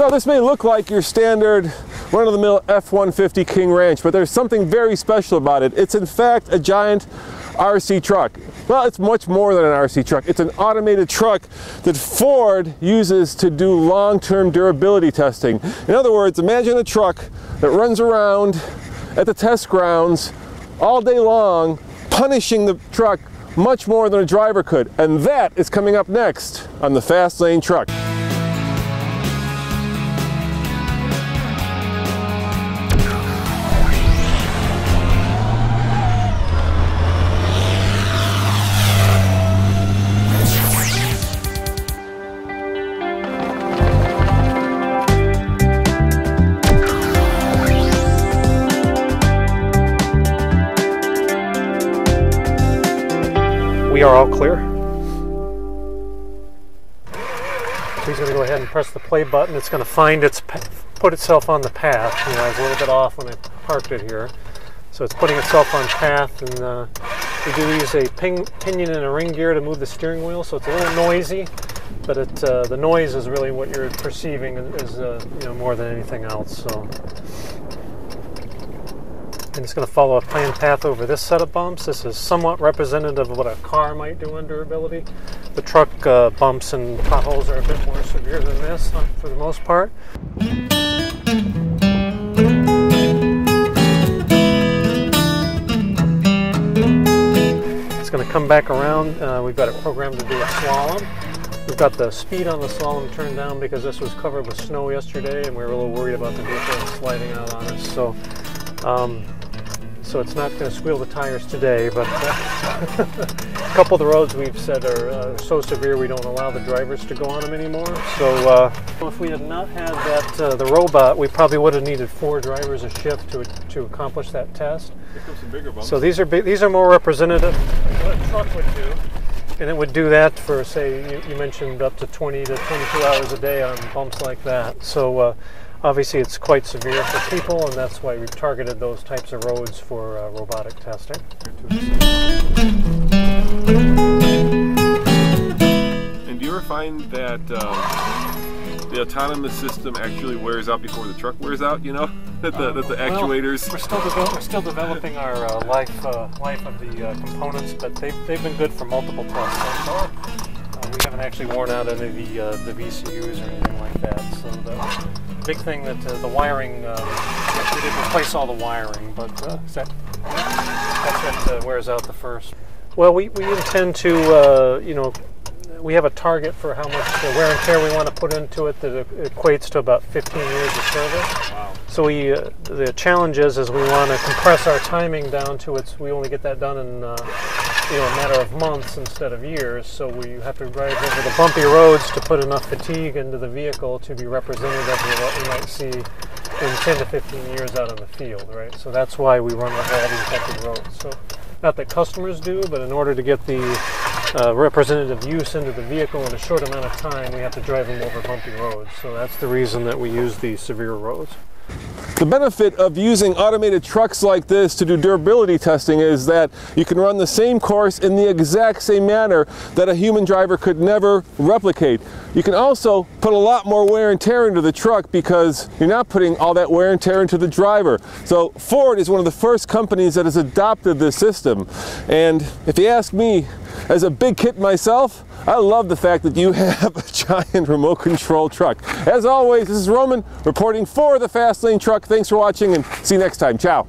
So this may look like your standard run-of-the-mill F-150 King Ranch, but there's something very special about it. It's in fact a giant RC truck. Well, it's much more than an RC truck. It's an automated truck that Ford uses to do long-term durability testing. In other words, imagine a truck that runs around at the test grounds all day long, punishing the truck much more than a driver could. And that is coming up next on the Fast Lane Truck. We are all clear. He's going to go ahead and press the play button. It's going to find its put itself on the path. You know, I was a little bit off when I parked it here, so it's putting itself on path. And uh, we do use a ping, pinion and a ring gear to move the steering wheel, so it's a little noisy. But it, uh, the noise is really what you're perceiving is uh, you know more than anything else. So and it's going to follow a planned path over this set of bumps. This is somewhat representative of what a car might do on durability. The truck uh, bumps and potholes are a bit more severe than this uh, for the most part. It's going to come back around. Uh, we've got it programmed to do a slalom. We've got the speed on the slalom turned down because this was covered with snow yesterday and we were a little worried about the vehicle sliding out on us. So um, so it's not going to squeal the tires today, but uh, a couple of the roads we've said are uh, so severe we don't allow the drivers to go on them anymore. So uh, if we had not had that uh, the robot, we probably would have needed four drivers a shift to to accomplish that test. So these are big, these are more representative what a truck would do. And it would do that for, say, you, you mentioned up to 20 to 22 hours a day on bumps like that. So uh, Obviously, it's quite severe for people, and that's why we've targeted those types of roads for uh, robotic testing. And do you ever find that um, the autonomous system actually wears out before the truck wears out? You know, that the, that the actuators. Well, we're still devel- we're still developing our uh, life uh, life of the uh, components, but they've they've been good for multiple tests so far. Uh, we haven't actually worn out any of the uh, the VCUs or anything like that. So the, big thing that uh, the wiring, uh, we did replace all the wiring, but uh, that, that's what uh, wears out the first. Well, we, we intend to, uh, you know, we have a target for how much wear and tear we want to put into it that equates to about 15 years of service. Wow. So we, uh, the challenge is, is we want to compress our timing down to its, we only get that done in you know, a matter of months instead of years. So we have to drive over the bumpy roads to put enough fatigue into the vehicle to be representative of what we might see in 10 to 15 years out in the field, right? So that's why we run over all these bumpy roads. So not that customers do, but in order to get the uh, representative use into the vehicle in a short amount of time, we have to drive them over bumpy roads. So that's the reason that we use these severe roads. The benefit of using automated trucks like this to do durability testing is that you can run the same course in the exact same manner that a human driver could never replicate. You can also put a lot more wear and tear into the truck because you're not putting all that wear and tear into the driver. So Ford is one of the first companies that has adopted this system. And if you ask me, as a big kit myself, I love the fact that you have a giant remote control truck. As always, this is Roman reporting for the Fast Lane Truck. Thanks for watching and see you next time. Ciao.